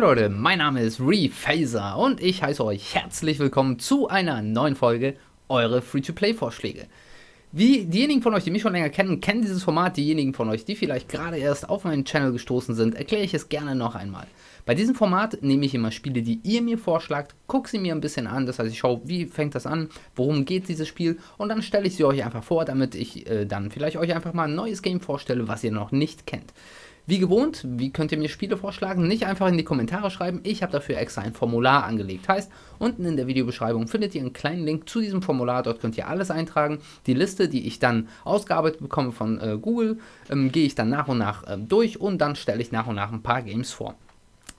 Moin Leute, mein Name ist Rephaser und ich heiße euch herzlich willkommen zu einer neuen Folge Eure Free-to-Play-Vorschläge. Wie diejenigen von euch, die mich schon länger kennen, kennen dieses Format. Diejenigen von euch, die vielleicht gerade erst auf meinen Channel gestoßen sind, erkläre ich es gerne noch einmal. Bei diesem Format nehme ich immer Spiele, die ihr mir vorschlagt, gucke sie mir ein bisschen an. Das heißt, ich schaue, wie fängt das an, worum geht dieses Spiel und dann stelle ich sie euch einfach vor, damit ich äh, dann vielleicht euch einfach mal ein neues Game vorstelle, was ihr noch nicht kennt. Wie gewohnt, wie könnt ihr mir Spiele vorschlagen? Nicht einfach in die Kommentare schreiben, ich habe dafür extra ein Formular angelegt. Heißt, unten in der Videobeschreibung findet ihr einen kleinen Link zu diesem Formular, dort könnt ihr alles eintragen. Die Liste, die ich dann ausgearbeitet bekomme von äh, Google, ähm, gehe ich dann nach und nach äh, durch und dann stelle ich nach und nach ein paar Games vor.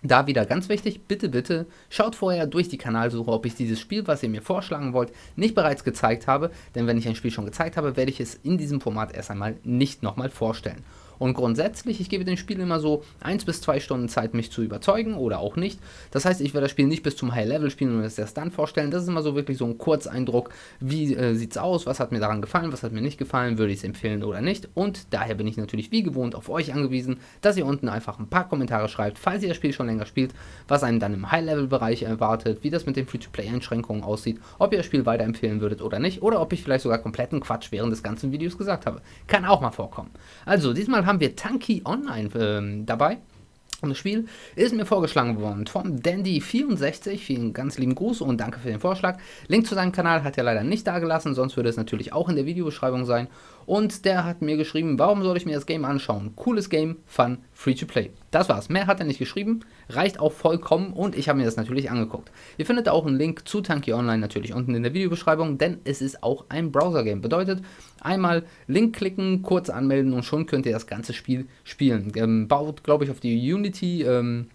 Da wieder ganz wichtig, bitte, bitte schaut vorher durch die Kanalsuche, ob ich dieses Spiel, was ihr mir vorschlagen wollt, nicht bereits gezeigt habe. Denn wenn ich ein Spiel schon gezeigt habe, werde ich es in diesem Format erst einmal nicht nochmal vorstellen. Und grundsätzlich, ich gebe dem Spiel immer so 1 bis 2 Stunden Zeit, mich zu überzeugen oder auch nicht. Das heißt, ich werde das Spiel nicht bis zum High-Level spielen und es erst dann vorstellen. Das ist immer so wirklich so ein Kurzeindruck. Wie äh, es aus? Was hat mir daran gefallen? Was hat mir nicht gefallen? Würde ich es empfehlen oder nicht? Und daher bin ich natürlich wie gewohnt auf euch angewiesen, dass ihr unten einfach ein paar Kommentare schreibt, falls ihr das Spiel schon länger spielt, was einen dann im High-Level-Bereich erwartet, wie das mit den Free-to-Play-Einschränkungen aussieht, ob ihr das Spiel weiterempfehlen würdet oder nicht, oder ob ich vielleicht sogar kompletten Quatsch während des ganzen Videos gesagt habe. Kann auch mal vorkommen. Also, diesmal haben haben wir Tanky Online ähm, dabei. Und das Spiel ist mir vorgeschlagen worden vom Dandy64. Vielen ganz lieben Gruß und danke für den Vorschlag. Link zu seinem Kanal hat er leider nicht dagelassen, sonst würde es natürlich auch in der Videobeschreibung sein. Und der hat mir geschrieben, warum soll ich mir das Game anschauen? Cooles Game, Fun, Free to Play. Das war's. Mehr hat er nicht geschrieben. Reicht auch vollkommen und ich habe mir das natürlich angeguckt. Ihr findet auch einen Link zu Tanky Online natürlich unten in der Videobeschreibung, denn es ist auch ein Browser-Game. Bedeutet, einmal Link klicken, kurz anmelden und schon könnt ihr das ganze Spiel spielen. Ähm, baut, glaube ich, auf die Unity. Ähm,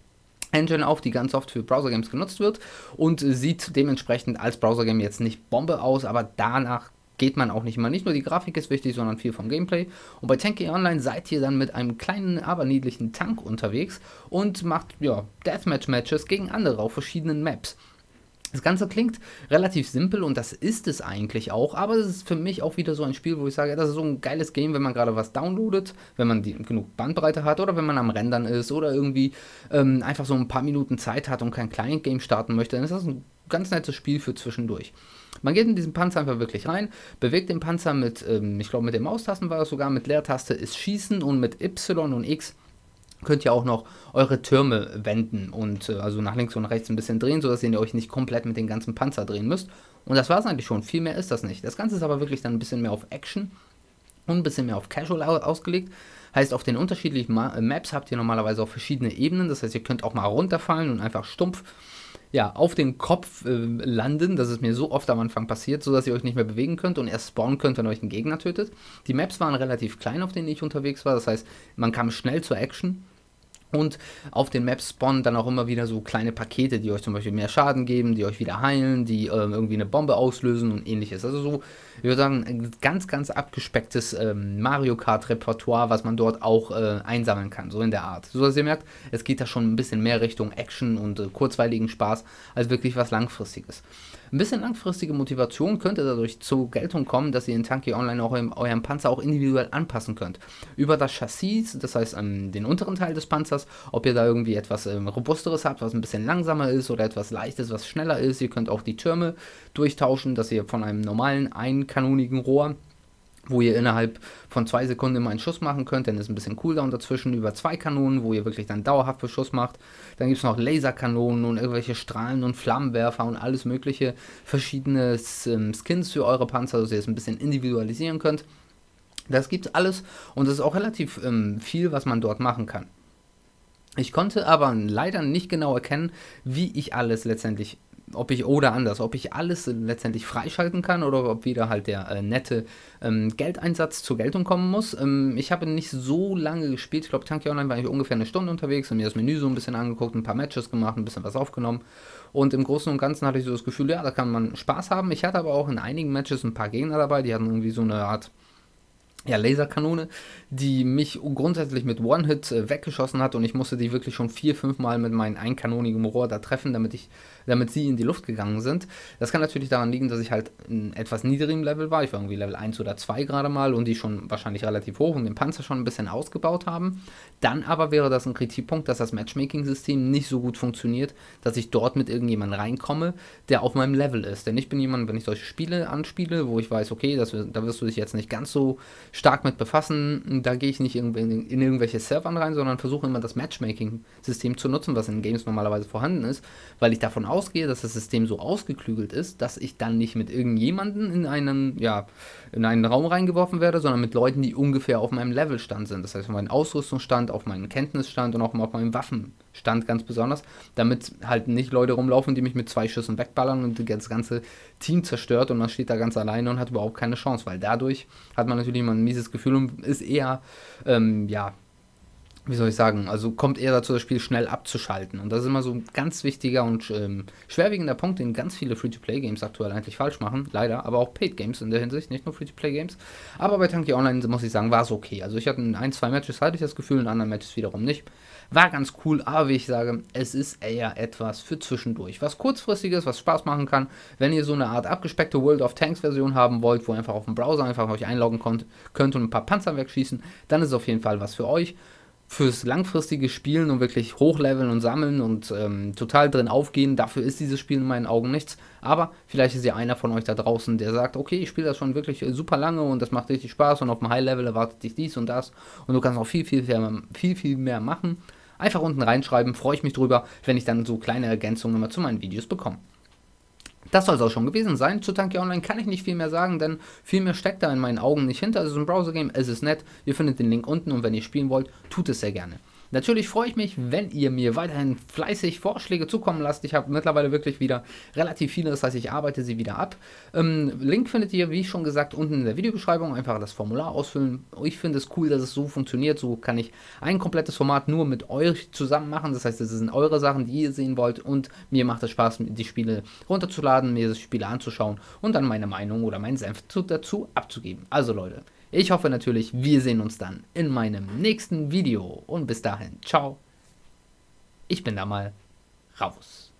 Engine auf, die ganz oft für Browser-Games genutzt wird und sieht dementsprechend als Browser-Game jetzt nicht Bombe aus, aber danach geht man auch nicht mal. Nicht nur die Grafik ist wichtig, sondern viel vom Gameplay. Und bei Tanky Online seid ihr dann mit einem kleinen, aber niedlichen Tank unterwegs und macht ja, Deathmatch-Matches gegen andere auf verschiedenen Maps. Das Ganze klingt relativ simpel und das ist es eigentlich auch, aber es ist für mich auch wieder so ein Spiel, wo ich sage, das ist so ein geiles Game, wenn man gerade was downloadet, wenn man die, genug Bandbreite hat oder wenn man am Rendern ist oder irgendwie ähm, einfach so ein paar Minuten Zeit hat und kein Client-Game starten möchte, dann ist das ein ganz nettes Spiel für zwischendurch. Man geht in diesen Panzer einfach wirklich rein, bewegt den Panzer mit, ähm, ich glaube mit den Maustasten war es sogar, mit Leertaste ist Schießen und mit Y und X könnt ihr auch noch eure Türme wenden und äh, also nach links und rechts ein bisschen drehen, sodass ihr euch nicht komplett mit den ganzen Panzer drehen müsst. Und das war es eigentlich schon, viel mehr ist das nicht. Das Ganze ist aber wirklich dann ein bisschen mehr auf Action und ein bisschen mehr auf Casual ausgelegt. Heißt, auf den unterschiedlichen Maps habt ihr normalerweise auch verschiedene Ebenen, das heißt, ihr könnt auch mal runterfallen und einfach stumpf ja, auf den Kopf äh, landen. Das ist mir so oft am Anfang passiert, so dass ihr euch nicht mehr bewegen könnt und erst spawnen könnt, wenn euch ein Gegner tötet. Die Maps waren relativ klein, auf denen ich unterwegs war. Das heißt, man kam schnell zur Action. Und auf den Maps spawnen dann auch immer wieder so kleine Pakete, die euch zum Beispiel mehr Schaden geben, die euch wieder heilen, die äh, irgendwie eine Bombe auslösen und ähnliches. Also so, ich würde sagen, ein ganz, ganz abgespecktes ähm, Mario Kart Repertoire, was man dort auch äh, einsammeln kann, so in der Art. So dass ihr merkt, es geht da schon ein bisschen mehr Richtung Action und äh, kurzweiligen Spaß als wirklich was Langfristiges. Ein bisschen langfristige Motivation könnte dadurch zur Geltung kommen, dass ihr in Tanky Online auch euren Panzer auch individuell anpassen könnt. Über das Chassis, das heißt ähm, den unteren Teil des Panzers, ob ihr da irgendwie etwas ähm, robusteres habt, was ein bisschen langsamer ist oder etwas leichtes, was schneller ist. Ihr könnt auch die Türme durchtauschen, dass ihr von einem normalen einkanonigen Rohr wo ihr innerhalb von zwei Sekunden immer einen Schuss machen könnt. Dann ist ein bisschen Cooldown dazwischen über zwei Kanonen, wo ihr wirklich dann dauerhaft Beschuss macht. Dann gibt es noch Laserkanonen und irgendwelche Strahlen und Flammenwerfer und alles mögliche. Verschiedene ähm, Skins für eure Panzer, dass ihr es ein bisschen individualisieren könnt. Das gibt es alles und es ist auch relativ ähm, viel, was man dort machen kann. Ich konnte aber leider nicht genau erkennen, wie ich alles letztendlich ob ich oder anders, ob ich alles letztendlich freischalten kann oder ob wieder halt der äh, nette ähm, Geldeinsatz zur Geltung kommen muss. Ähm, ich habe nicht so lange gespielt, ich glaube Tanky Online war ich ungefähr eine Stunde unterwegs und mir das Menü so ein bisschen angeguckt, ein paar Matches gemacht, ein bisschen was aufgenommen und im Großen und Ganzen hatte ich so das Gefühl, ja, da kann man Spaß haben. Ich hatte aber auch in einigen Matches ein paar Gegner dabei, die hatten irgendwie so eine Art ja, Laserkanone, die mich grundsätzlich mit One-Hit äh, weggeschossen hat und ich musste die wirklich schon vier, fünf Mal mit meinem einkanonigen Rohr da treffen, damit ich, damit sie in die Luft gegangen sind. Das kann natürlich daran liegen, dass ich halt in etwas niedrigem Level war. Ich war irgendwie Level 1 oder 2 gerade mal und die schon wahrscheinlich relativ hoch und den Panzer schon ein bisschen ausgebaut haben. Dann aber wäre das ein Kritikpunkt, dass das Matchmaking-System nicht so gut funktioniert, dass ich dort mit irgendjemandem reinkomme, der auf meinem Level ist. Denn ich bin jemand, wenn ich solche Spiele anspiele, wo ich weiß, okay, das, da wirst du dich jetzt nicht ganz so stark mit befassen. Da gehe ich nicht in, irgendwelche Servern rein, sondern versuche immer das Matchmaking-System zu nutzen, was in Games normalerweise vorhanden ist, weil ich davon ausgehe, dass das System so ausgeklügelt ist, dass ich dann nicht mit irgendjemanden in einen, ja, in einen Raum reingeworfen werde, sondern mit Leuten, die ungefähr auf meinem Levelstand sind. Das heißt, auf meinem Ausrüstungsstand, auf meinem Kenntnisstand und auch auf meinem Waffenstand ganz besonders, damit halt nicht Leute rumlaufen, die mich mit zwei Schüssen wegballern und das ganze Team zerstört und man steht da ganz alleine und hat überhaupt keine Chance, weil dadurch hat man natürlich immer ein mieses Gefühl und ist eher, ähm, ja, wie soll ich sagen, also kommt eher dazu, das Spiel schnell abzuschalten. Und das ist immer so ein ganz wichtiger und ähm, schwerwiegender Punkt, den ganz viele Free-to-Play-Games aktuell eigentlich falsch machen. Leider, aber auch Paid-Games in der Hinsicht, nicht nur Free-to-Play-Games. Aber bei Tanky Online, muss ich sagen, war es okay. Also ich hatte in ein, zwei Matches hatte ich das Gefühl, in anderen Matches wiederum nicht. War ganz cool, aber wie ich sage, es ist eher etwas für zwischendurch. Was kurzfristiges, was Spaß machen kann, wenn ihr so eine Art abgespeckte World of Tanks Version haben wollt, wo ihr einfach auf dem Browser einfach euch einloggen könnt und ein paar Panzer wegschießen, dann ist es auf jeden Fall was für euch fürs langfristige Spielen und wirklich hochleveln und sammeln und ähm, total drin aufgehen, dafür ist dieses Spiel in meinen Augen nichts. Aber vielleicht ist ja einer von euch da draußen, der sagt, okay, ich spiele das schon wirklich äh, super lange und das macht richtig Spaß und auf dem High-Level erwartet dich dies und das und du kannst auch viel, viel, viel, viel, viel mehr machen. Einfach unten reinschreiben, freue ich mich drüber, wenn ich dann so kleine Ergänzungen immer zu meinen Videos bekomme. Das soll es auch schon gewesen sein. Zu Tanky Online kann ich nicht viel mehr sagen, denn viel mehr steckt da in meinen Augen nicht hinter. Es ist ein Browser-Game, es ist nett. Ihr findet den Link unten und wenn ihr spielen wollt, tut es sehr gerne. Natürlich freue ich mich, wenn ihr mir weiterhin fleißig Vorschläge zukommen lasst. Ich habe mittlerweile wirklich wieder relativ viele, das heißt, ich arbeite sie wieder ab. Ähm, Link findet ihr, wie schon gesagt, unten in der Videobeschreibung. Einfach das Formular ausfüllen. Ich finde es cool, dass es so funktioniert. So kann ich ein komplettes Format nur mit euch zusammen machen. Das heißt, es sind eure Sachen, die ihr sehen wollt. Und mir macht es Spaß, die Spiele runterzuladen, mir die Spiele anzuschauen und dann meine Meinung oder meinen Senf dazu abzugeben. Also Leute. Ich hoffe natürlich, wir sehen uns dann in meinem nächsten Video. Und bis dahin, ciao. Ich bin da mal raus.